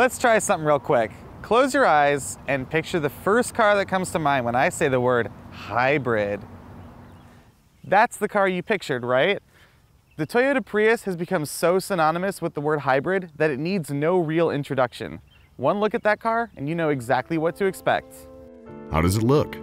Let's try something real quick. Close your eyes and picture the first car that comes to mind when I say the word hybrid. That's the car you pictured, right? The Toyota Prius has become so synonymous with the word hybrid that it needs no real introduction. One look at that car and you know exactly what to expect. How does it look?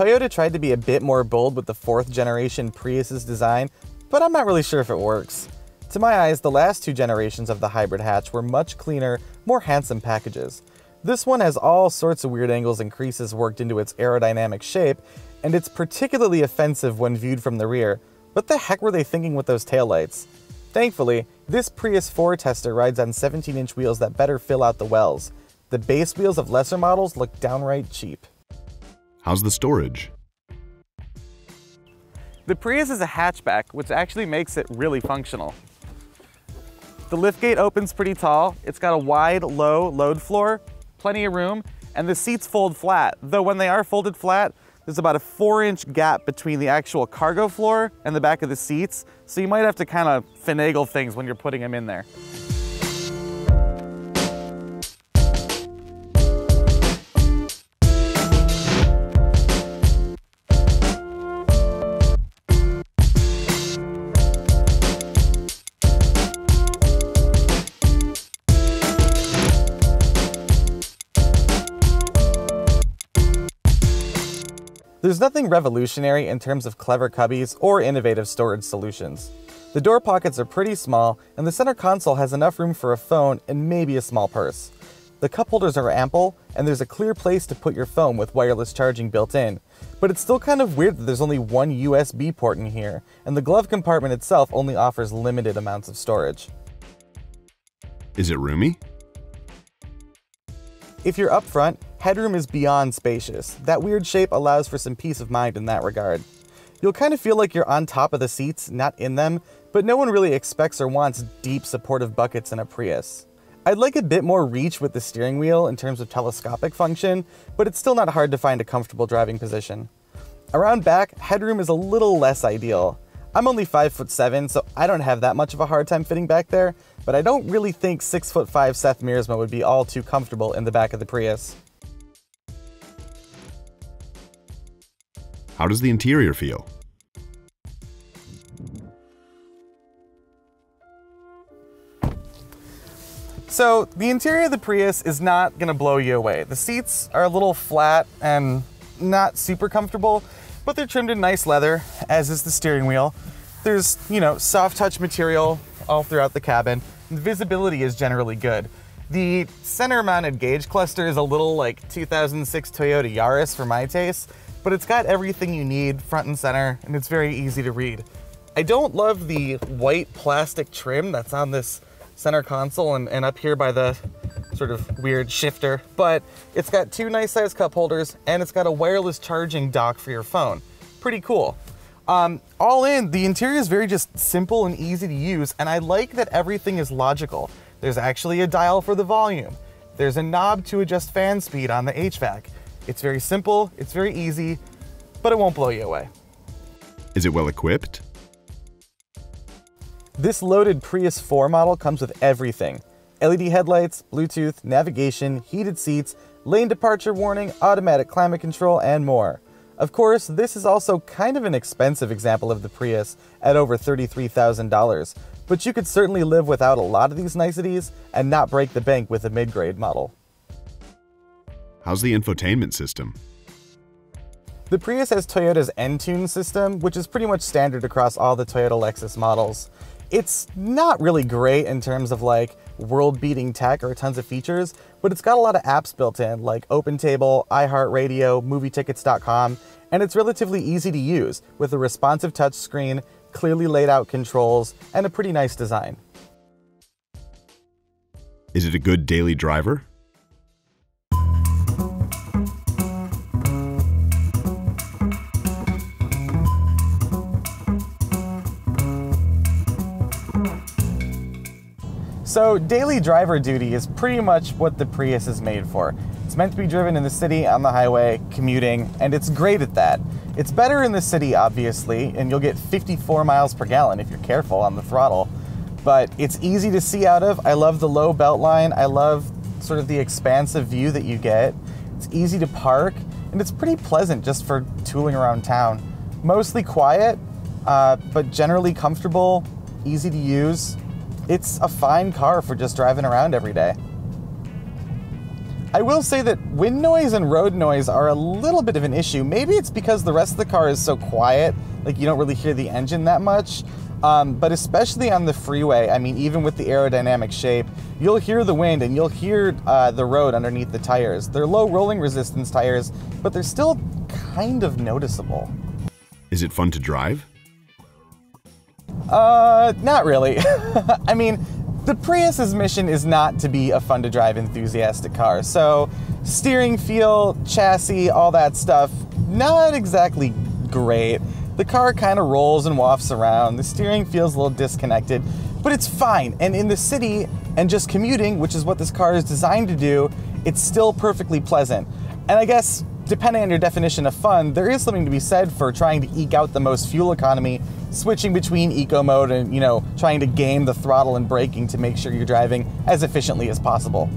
Toyota tried to be a bit more bold with the fourth generation Prius's design, but I'm not really sure if it works. To my eyes, the last two generations of the hybrid hatch were much cleaner, more handsome packages. This one has all sorts of weird angles and creases worked into its aerodynamic shape, and it's particularly offensive when viewed from the rear. What the heck were they thinking with those taillights? Thankfully, this Prius 4 tester rides on 17 inch wheels that better fill out the wells. The base wheels of lesser models look downright cheap. How's the storage? The Prius is a hatchback, which actually makes it really functional. The liftgate opens pretty tall. It's got a wide, low load floor, plenty of room, and the seats fold flat. Though when they are folded flat, there's about a four inch gap between the actual cargo floor and the back of the seats. So you might have to kind of finagle things when you're putting them in there. There's nothing revolutionary in terms of clever cubbies or innovative storage solutions. The door pockets are pretty small, and the center console has enough room for a phone and maybe a small purse. The cup holders are ample, and there's a clear place to put your phone with wireless charging built in. But it's still kind of weird that there's only one USB port in here, and the glove compartment itself only offers limited amounts of storage. Is it roomy? If you're up front, headroom is beyond spacious. That weird shape allows for some peace of mind in that regard. You'll kind of feel like you're on top of the seats, not in them, but no one really expects or wants deep supportive buckets in a Prius. I'd like a bit more reach with the steering wheel in terms of telescopic function, but it's still not hard to find a comfortable driving position. Around back, headroom is a little less ideal. I'm only 5 foot 7, so I don't have that much of a hard time fitting back there, but I don't really think 6 foot 5 Seth Miersma would be all too comfortable in the back of the Prius. How does the interior feel? So the interior of the Prius is not gonna blow you away. The seats are a little flat and not super comfortable, but they're trimmed in nice leather, as is the steering wheel. There's, you know, soft touch material all throughout the cabin. Visibility is generally good. The center mounted gauge cluster is a little like 2006 Toyota Yaris for my taste, but it's got everything you need front and center, and it's very easy to read. I don't love the white plastic trim that's on this center console and, and up here by the sort of weird shifter, but it's got two nice sized cup holders and it's got a wireless charging dock for your phone. Pretty cool. Um, all in, the interior is very just simple and easy to use, and I like that everything is logical. There's actually a dial for the volume. There's a knob to adjust fan speed on the HVAC. It's very simple, it's very easy, but it won't blow you away. Is it well equipped? This loaded Prius 4 model comes with everything. LED headlights, Bluetooth, navigation, heated seats, lane departure warning, automatic climate control, and more. Of course, this is also kind of an expensive example of the Prius at over $33,000, but you could certainly live without a lot of these niceties and not break the bank with a mid-grade model. How's the infotainment system? The Prius has Toyota's Entune system, which is pretty much standard across all the Toyota Lexus models. It's not really great in terms of like world-beating tech or tons of features, but it's got a lot of apps built in like OpenTable, iHeartRadio, MovieTickets.com, and it's relatively easy to use with a responsive touchscreen, clearly laid out controls, and a pretty nice design. Is it a good daily driver? So daily driver duty is pretty much what the Prius is made for. It's meant to be driven in the city, on the highway, commuting, and it's great at that. It's better in the city, obviously, and you'll get 54 miles per gallon if you're careful on the throttle. But it's easy to see out of. I love the low belt line. I love sort of the expansive view that you get. It's easy to park, and it's pretty pleasant just for tooling around town. Mostly quiet, uh, but generally comfortable, easy to use. It's a fine car for just driving around every day. I will say that wind noise and road noise are a little bit of an issue. Maybe it's because the rest of the car is so quiet, like you don't really hear the engine that much. Um, but especially on the freeway, I mean, even with the aerodynamic shape, you'll hear the wind and you'll hear uh, the road underneath the tires. They're low rolling resistance tires, but they're still kind of noticeable. Is it fun to drive? Uh, not really. I mean, the Prius's mission is not to be a fun to drive enthusiastic car. So, steering feel, chassis, all that stuff, not exactly great. The car kind of rolls and wafts around. The steering feels a little disconnected, but it's fine. And in the city and just commuting, which is what this car is designed to do, it's still perfectly pleasant. And I guess depending on your definition of fun, there is something to be said for trying to eke out the most fuel economy, switching between eco mode and, you know, trying to game the throttle and braking to make sure you're driving as efficiently as possible.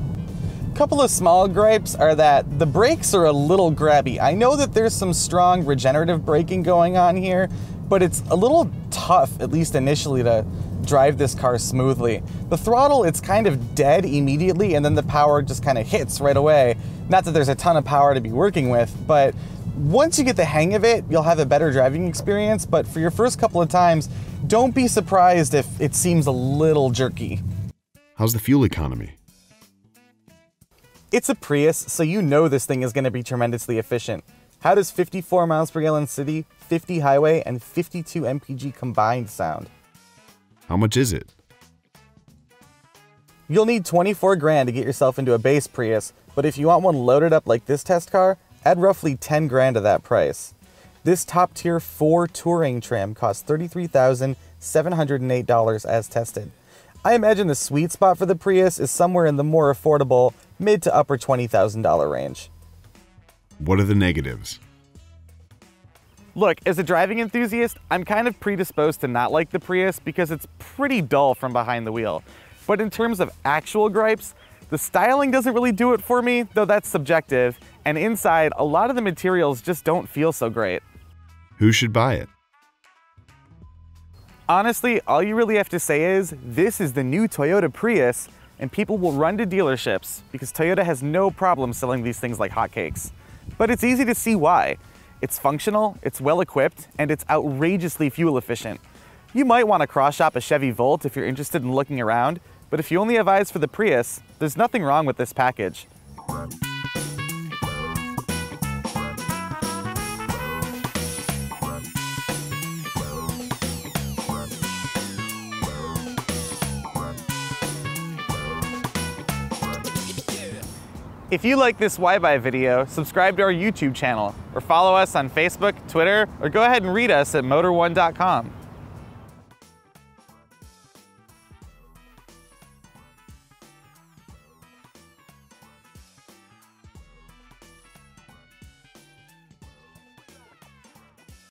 A couple of small gripes are that the brakes are a little grabby. I know that there's some strong regenerative braking going on here, but it's a little tough, at least initially, to drive this car smoothly. The throttle, it's kind of dead immediately, and then the power just kind of hits right away. Not that there's a ton of power to be working with, but once you get the hang of it, you'll have a better driving experience. But for your first couple of times, don't be surprised if it seems a little jerky. How's the fuel economy? It's a Prius, so you know this thing is going to be tremendously efficient. How does 54 miles per gallon city, 50 highway, and 52 mpg combined sound? How much is it? You'll need 24 grand to get yourself into a base Prius, but if you want one loaded up like this test car, add roughly 10 grand to that price. This top tier 4 touring trim costs $33,708 as tested. I imagine the sweet spot for the Prius is somewhere in the more affordable mid to upper $20,000 range. What are the negatives? Look, as a driving enthusiast, I'm kind of predisposed to not like the Prius because it's pretty dull from behind the wheel. But in terms of actual gripes, the styling doesn't really do it for me, though that's subjective, and inside, a lot of the materials just don't feel so great. Who should buy it? Honestly, all you really have to say is, this is the new Toyota Prius, and people will run to dealerships because Toyota has no problem selling these things like hotcakes. But it's easy to see why. It's functional, it's well equipped, and it's outrageously fuel efficient. You might want to cross shop a Chevy Volt if you're interested in looking around, but if you only have eyes for the Prius, there's nothing wrong with this package. If you like this Why Buy video, subscribe to our YouTube channel, or follow us on Facebook, Twitter, or go ahead and read us at motor1.com.